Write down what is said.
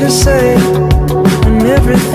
to say and everything